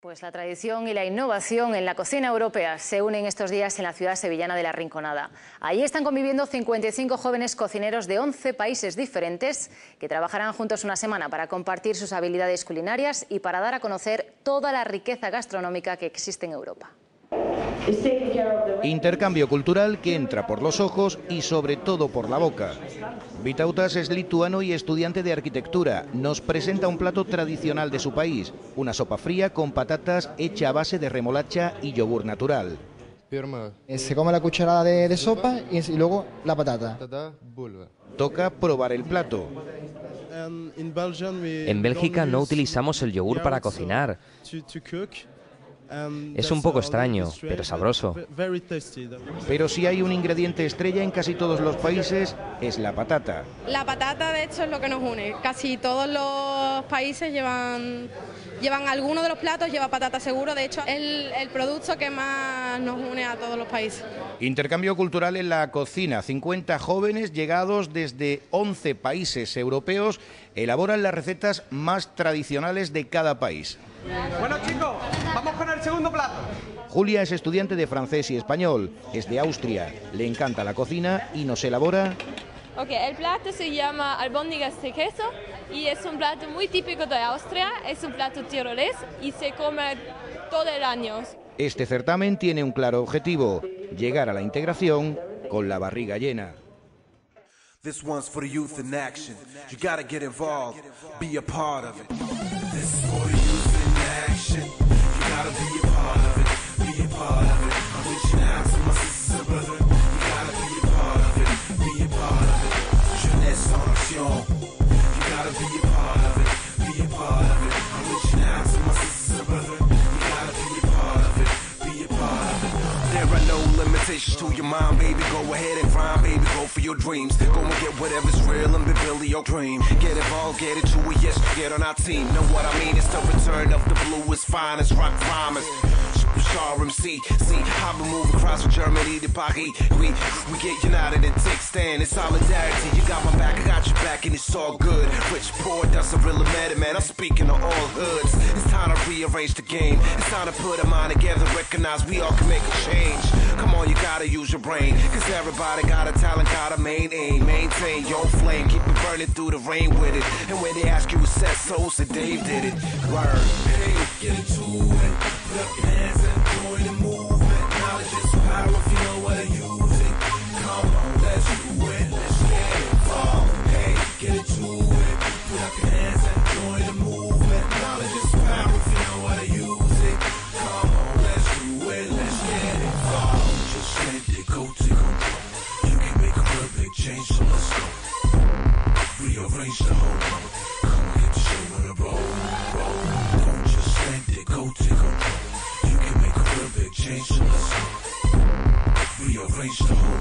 Pues la tradición y la innovación en la cocina europea se unen estos días en la ciudad sevillana de La Rinconada. Allí están conviviendo 55 jóvenes cocineros de 11 países diferentes que trabajarán juntos una semana para compartir sus habilidades culinarias y para dar a conocer toda la riqueza gastronómica que existe en Europa. Intercambio cultural que entra por los ojos y sobre todo por la boca. Vitautas es lituano y estudiante de arquitectura. Nos presenta un plato tradicional de su país, una sopa fría con patatas hecha a base de remolacha y yogur natural. Eh, se come la cucharada de, sopa y, luego la patata. Toca probar el plato. En Bélgica no utilizamos el yogur para cocinar. Es un poco extraño, pero sabroso. Pero si hay un ingrediente estrella en casi todos los países, es la patata. La patata, de hecho, es lo que nos une. Casi todos los países llevan, llevan alguno de los platos, lleva patata seguro. De hecho, es el, el producto que más nos une a todos los países. Intercambio cultural en la cocina. 50 jóvenes llegados desde 11 países europeos elaboran las recetas más tradicionales de cada país. Bueno chicos, vamos con el segundo plato. Julia es estudiante de francés y español, es de Austria, le encanta la cocina y nos elabora... Ok, el plato se llama albóndigas de queso y es un plato muy típico de Austria, es un plato tirolés y se come todo el año. Este certamen tiene un claro objetivo, llegar a la integración con la barriga llena. This one's for the youth in action. You gotta get involved, be a part of it. This is for youth in action. Gotta be mind, baby. Go ahead and grind, baby. Go for your dreams. Go and get whatever's real and Billy your dream. Get involved, get into it, yes, get on our team. Know what I mean? It's the return of the bluest, finest rock promise. Superstar MC, see how we move across from Germany to Paris. We we get united and take stand in solidarity. You got my back, I got your back, and it's all good. Rich, poor, doesn't really matter, man. I'm speaking to all hoods. It's time to rearrange the game. It's time to put a mind together, recognize we all can make a change. Come on, you gotta use your your brain. Cause everybody got a talent, got a main aim. Maintain your flame, keep it burning through the rain with it. And when they ask you what set soul, so Dave did it. Word. Hey, get into it. Put up your hands and the move. Raise your hoe. Come get the shit on the roll. roll. Don't just stand there, go take a roll. You can make a real big change to us. Rearrange the whole